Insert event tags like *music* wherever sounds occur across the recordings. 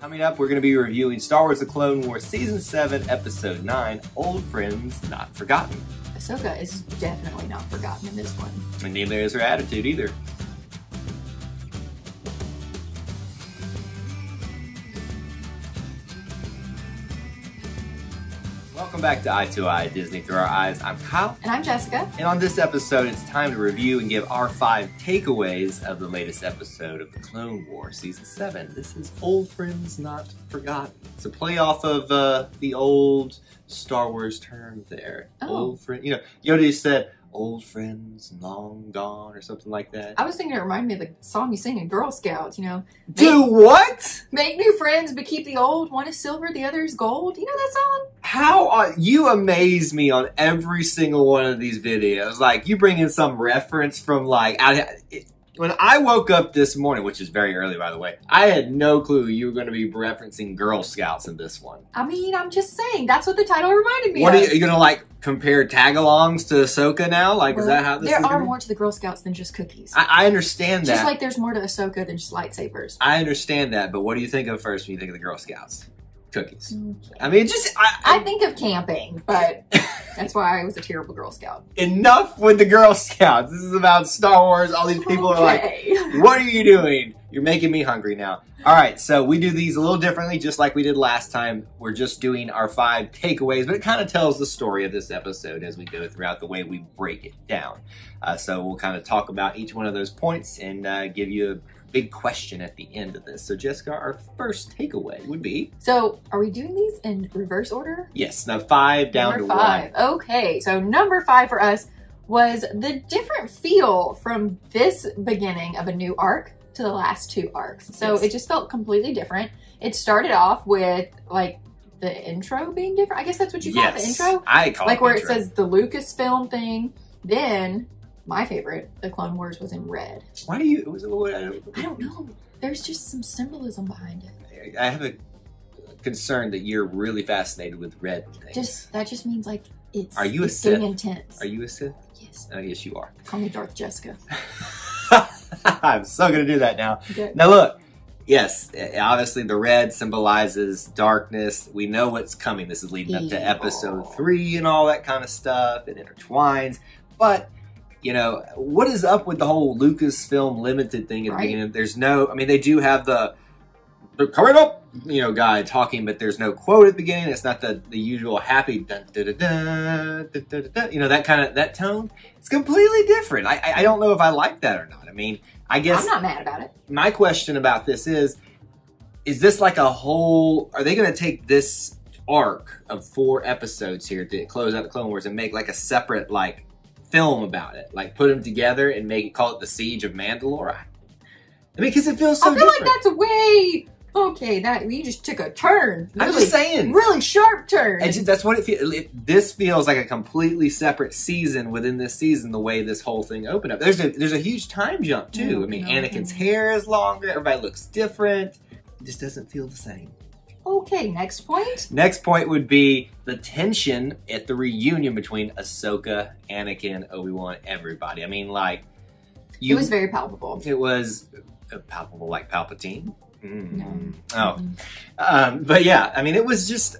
Coming up, we're going to be reviewing Star Wars The Clone Wars Season 7, Episode 9 Old Friends Not Forgotten. Ahsoka is definitely not forgotten in this one. And neither is her attitude either. Welcome back to Eye to Eye, Disney Through Our Eyes. I'm Kyle. And I'm Jessica. And on this episode, it's time to review and give our five takeaways of the latest episode of The Clone War Season 7. This is Old Friends Not Forgotten. It's a play off of uh, the old Star Wars term there. Oh. Old friend. You know, Yoda said, old friends long gone or something like that. I was thinking it reminded me of the song you sing in Girl Scouts, you know. Do what? Make new friends but keep the old. One is silver, the other is gold. You know that song? How are, you amaze me on every single one of these videos. Like you bring in some reference from like I, it, when I woke up this morning, which is very early by the way, I had no clue you were going to be referencing Girl Scouts in this one. I mean, I'm just saying that's what the title reminded me What of. are you, are you going to like compare tagalongs to Ahsoka now? Like is that how this there are more to the Girl Scouts than just cookies. I, I understand that. just like there's more to Ahsoka than just lightsabers. I understand that, but what do you think of first when you think of the Girl Scouts? Cookies. I mean, just I, I think of camping, but *laughs* that's why I was a terrible Girl Scout. enough with the Girl Scouts. This is about Star Wars. All these people are like, *laughs* what are you doing? You're making me hungry now. All right, so we do these a little differently, just like we did last time. We're just doing our five takeaways, but it kind of tells the story of this episode as we go throughout the way we break it down. Uh, so we'll kind of talk about each one of those points and uh, give you a big question at the end of this. So, Jessica, our first takeaway would be So, are we doing these in reverse order? yes, now five down number to five. one. Okay, so number five for us was the different feel from this beginning of a new arc to the last two arcs. So Yes. it just felt completely different. It started off with like the intro being different. I guess that's what you call it, the intro. I call Like it where intro. it says the Lucasfilm thing. Then my favorite, the Clone Wars, was in red. Why do you? Was it, what, I, I don't know. There's just some symbolism behind it. I have a concern that you're really fascinated with red things. Just that just means like it's Are you a Sith? intense. Are you a Sith? Yes. Oh, yes, you are. Call me Darth Jessica. *laughs* I'm so gonna do that now. Okay. Now look, yes, eh, obviously the red symbolizes darkness. We know what's coming. This is leading up to episode three and all that kind of stuff. It intertwines, but you know, what is up with the whole Lucasfilm Limited thing at right. the beginning? There's no, I mean, they do have the, the coming up, you know, guy talking, but there's no quote at the beginning. It's not the, the usual happy, dun, da, da, da, da, da, da, you know, that kind of, that tone. It's completely different. I, I don't know if I like that or not. I mean, I guess. I'm not mad about it. My question about this is, is this like a whole, are they going to take this arc of four episodes here to close out the Clone Wars and make like a separate, like, film about it like put them together and make it call it the siege of mandalore i mean because it feels so I feel like different. that's way okay. That we just took a turn. i'm just saying really sharp turn. Just- that's what it feels. This feels like a completely separate season within this season. The way this whole thing opened up, there's a there's a huge time jump too. Yeah, I mean, Anakin's hair is longer. Everybody looks different. It just doesn't feel the same. Okay, next point. Next point would be the tension at the reunion between Ahsoka, Anakin, Obi Wan, everybody. I mean, like you. it was very palpable. it was uh, palpable, like Palpatine. Mm. No. Oh, um, but yeah, I mean, it was just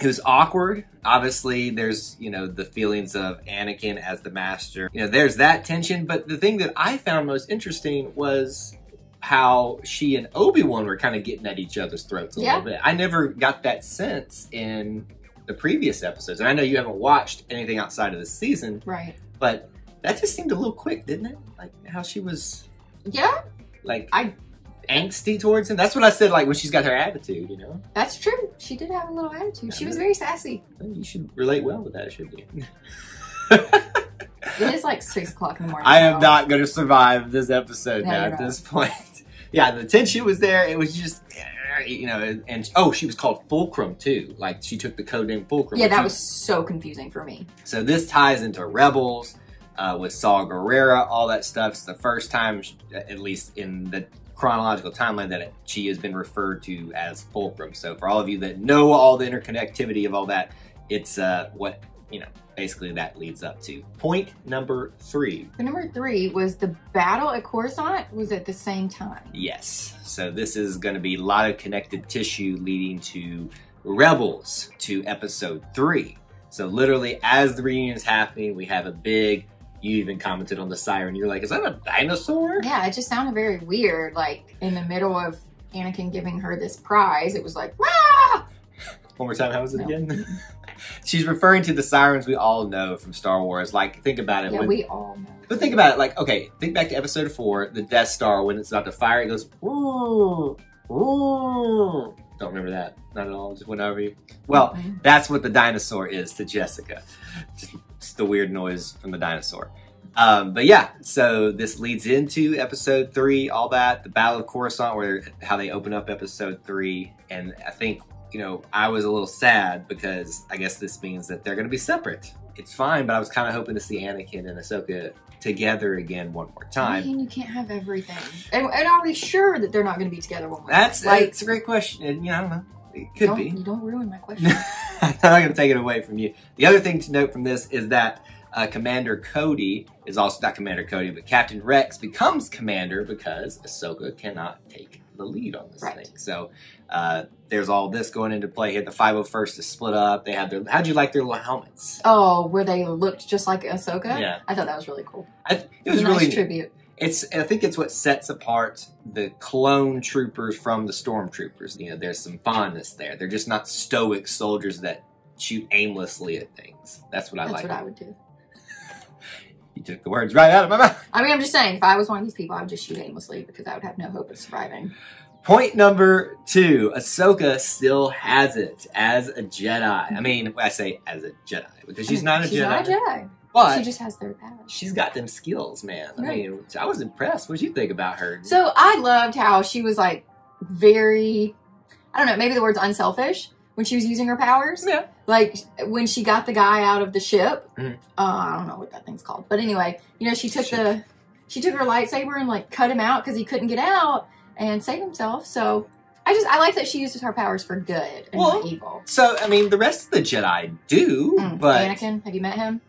it was awkward. Obviously, there's you know the feelings of Anakin as the master. You know, there's that tension. But the thing that I found most interesting was how she and Obi Wan were kind of getting at each other's throats a Yeah. little bit. I never got that sense in the previous episodes, and I know you haven't watched anything outside of this season, Right. but that just seemed a little quick, didn't it? Like how she was Yeah, like I- angsty towards him. That's what I said. Like when she's got her attitude, you know. that's true. She did have a little attitude. She was very sassy. You should relate well with that, shouldn't you? *laughs* It is like six o'clock in the morning. I am not going to survive this episode No, now at not. this point. *laughs* yeah, the tension was there. It was just, you know, and oh, she was called Fulcrum too. Like she took the code name Fulcrum. Yeah, that was so confusing for me. So this ties into Rebels uh, with Saw Gerrera, all that stuff. It's the first time, at least in the chronological timeline, that it, she has been referred to as Fulcrum. So for all of you that know all the interconnectivity of all that, it's uh, what you know, basically that leads up to point number three. But number three was the battle at Coruscant was at the same time. Yes. So this is going to be a lot of connected tissue leading to Rebels to episode three. So literally, as the reunion is happening, we have a big. You even commented on the siren. You're like, "Is that a dinosaur?" Yeah, it just sounded very weird. Like in the middle of Anakin giving her this prize, it was like, Wah! One more time. How was it No. again? *laughs* She's referring to the sirens we all know from Star Wars. Like, think about it. yeah, when- we all know. But think about it, like, okay, think back to episode four, the Death Star, when it's about to fire, it goes, ooh, ooh. Don't remember that. Not at all. Just went over you. Well, Mhm. that's what the dinosaur is to Jessica. Just, just the weird noise from the dinosaur. Um, but yeah, so this leads into episode three, all that, the Battle of Coruscant, where how they open up episode three. And I think, you know, I was a little sad because I guess this means that they're going to be separate. It's fine, but I was kind of hoping to see Anakin and Ahsoka together again one more I time. mean, you can't have everything. And, and are we sure that they're not going to be together one more That's time? that's a great question. And, you know, I don't know. It could be. You don't ruin my question. *laughs* I'm not going to take it away from you. The other thing to note from this is that uh, Commander Cody is also not Commander Cody, but Captain Rex becomes commander because Ahsoka cannot take the lead on this Right. thing. So uh, there's all this going into play here. The 501st is split up. They have their. How'd you like their little helmets? oh, where they looked just like Ahsoka? Yeah. I thought that was really cool. I, it It was was a really nice tribute. It's I think it's what sets apart the clone troopers from the stormtroopers. You know, there's some fondness there. They're just not stoic soldiers that shoot aimlessly at things. That's what I That's like. what I would do. You took the words right out of my mouth. I mean, I'm just saying, if I was one of these people, I would just shoot aimlessly because I would have no hope of surviving. Point number two: Ahsoka still has it as a Jedi. I mean, I say as a Jedi because she's not a she's Jedi, not a Jedi. but she just has their powers. she's got them skills, man. I mean, I was impressed. What did you think about her? So I loved how she was like very, I don't know, maybe the word's unselfish when she was using her powers. yeah, Like when she got the guy out of the ship. Mhm. Uh, I don't know what that thing's called, but anyway, you know, she took the, she took her lightsaber and like cut him out because he couldn't get out and save himself. So I just I like that she uses her powers for good and Well, not evil. So I mean, the rest of the Jedi do, Mm, but Anakin, have you met him?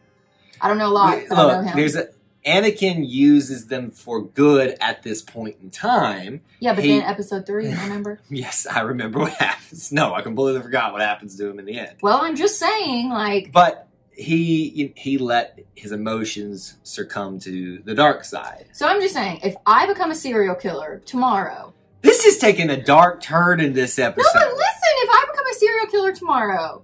I don't know a lot. Look, but I know him. there's a Anakin uses them for good at this point in time. yeah, but he- then episode three, remember? *laughs* Yes, I remember what *laughs* happens. No, I completely forgot what happens to him in the end. well, I'm just saying, like, But he he let his emotions succumb to the dark side. so I'm just saying, if I become a serial killer tomorrow, This is taking a dark turn in this episode. no, but listen, if I become a serial killer tomorrow,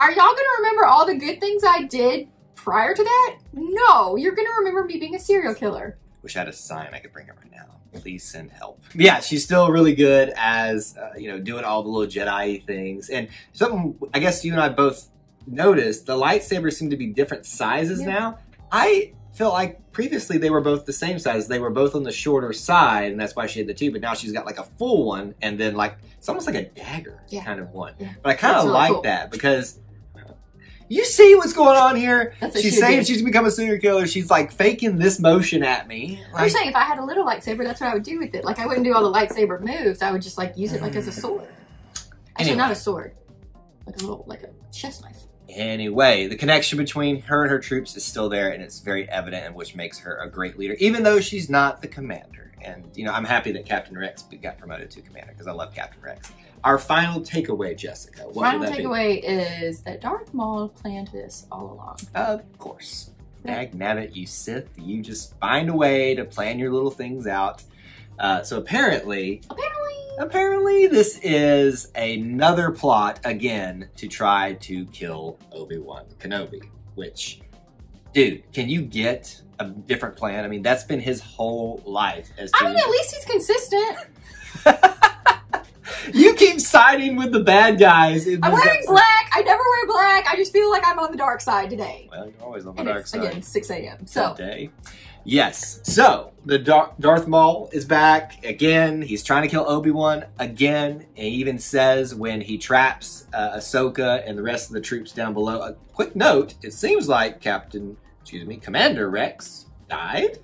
are y'all gonna remember all the good things I did prior to that? No, you're gonna remember me being a serial killer. Wish I had a sign I could bring it right now. Please send help. Yeah, she's still really good as uh, you know doing all the little Jedi things, and something I guess you and I both noticed the lightsabers seem to be different sizes Yeah. now. I felt like previously they were both the same size. They were both on the shorter side, and that's why she had the two. But now she's got like a full one, and then like it's almost like a dagger Yeah. kind of one. Yeah. But I kind of really like cool. that because. You see what's going on here? She's saying do. she's gonna become a serial killer. She's like faking this motion at me. I'm just saying, if I had a little lightsaber, that's what I would do with it. Like, I wouldn't do all the lightsaber moves. I would just like use it like as a mm. sword. Actually, Anyway. not a sword, like a little, like a chest knife. Anyway, the connection between her and her troops is still there, and it's very evident, and which makes her a great leader, even though she's not the commander. And you know, I'm happy that Captain Rex got promoted to commander because I love Captain Rex. Our final takeaway, Jessica. What Final takeaway is that Darth Maul planned this all along. Of course. Nabbit, you Sith, you just find a way to plan your little things out. Uh, so apparently, Apparently, apparently, this is another plot again to try to kill Obi Wan Kenobi. Which, dude, can you get a different plan? I mean, that's been his whole life. As I mean, at least he's consistent. *laughs* you keep siding with the bad guys. In I'm wearing episode. black. I never wear black. I just feel like I'm on the dark side today. Well, you're always on the And dark it's side. again 6 a.m. So today. Yes. So the Dar- Darth Maul is back again. He's trying to kill Obi Wan again. And he even says when he traps uh, Ahsoka and the rest of the troops down below. A quick note: It seems like Captain, excuse me, Commander Rex died.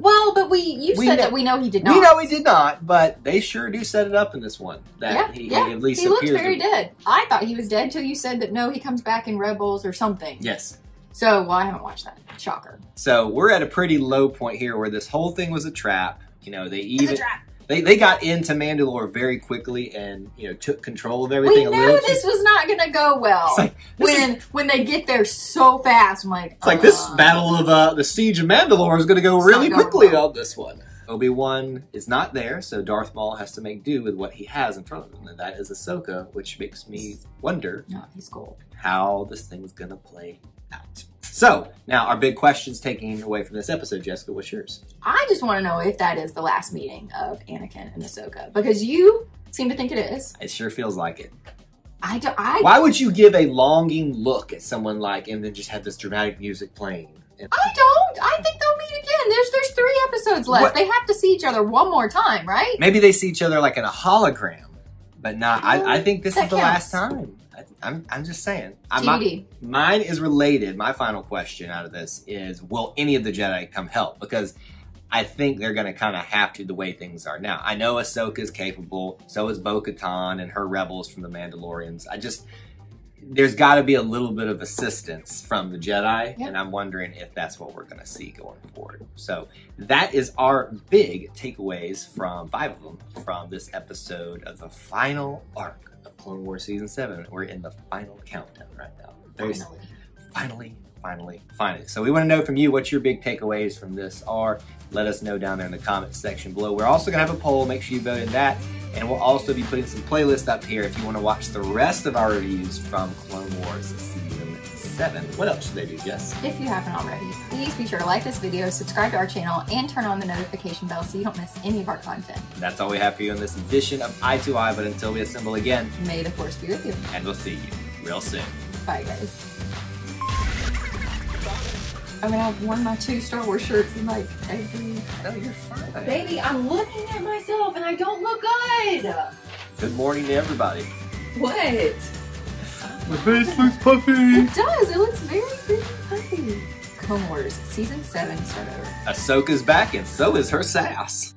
Well, but we you We said know- that we know he did not. We know he did not, but they sure do set it up in this one that Yeah, he, yeah. he at least He looked appears. very to- dead. I thought he was dead till you said that no, he comes back in Rebels or something. Yes. So, well, I haven't watched that. Shocker. So we're at a pretty low point here where this whole thing was a trap. You know, they It's even a trap. They, they got into Mandalore very quickly and you know took control of everything We a knew this was not going to go well. Like this is- when when they get there so fast, I'm like, It's like this battle of uh, the siege of Mandalore is going to go really quickly well. on this one. Obi Wan is not there, so Darth Maul has to make do with what he has in front of him, and that is Ahsoka, which makes me wonder No, he's cool. how this thing's going to play out. So now our big questions taking away from this episode, Jessica. What's yours? I just want to know if that is the last meeting of Anakin and Ahsoka because you seem to think it is. It sure feels like it. I do, I Why would you give a longing look at someone like and then just have this dramatic music playing? I don't. I think they'll meet again. There's there's three episodes left. What- They have to see each other one more time, right? Maybe they see each other like in a hologram, but not. I, I think this That is the counts. last time. I'm, I'm just saying. I, my, mine is related. My final question out of this is: Will any of the Jedi come help? Because I think they're going to kind of have to the way things are now. I know Ahsoka is capable. So is Bo-Katan and her rebels from the Mandalorians. I just there's got to be a little bit of assistance from the Jedi, Yep. and I'm wondering if that's what we're going to see going forward. So that is our big takeaways from five of them from this episode of the final arc Clone Wars season seven. We're in the final countdown right now. There's Finally. finally, finally, finally. So we want to know from you what your big takeaways from this are. Let us know down there in the comments section below. We're also going to have a poll. Make sure you vote in that. And we'll also be putting some playlists up here if you want to watch the rest of our reviews from Clone Wars Season 7. What else should they do, Jess? If you haven't already, please be sure to like this video, subscribe to our channel, and turn on the notification bell so you don't miss any of our content. That's all we have for you in this edition of Eye to Eye. But until we assemble again, May the force be with you. and we'll see you real soon. Bye, guys. I mean, I've worn my two Star Wars shirts in like every. No, you're fine. Baby, I'm looking at myself and I don't look good. Good morning to everybody. What? My face looks puffy. It does. It looks very, very puffy. Clone Wars season seven start over. Ahsoka's back, and so is her sass.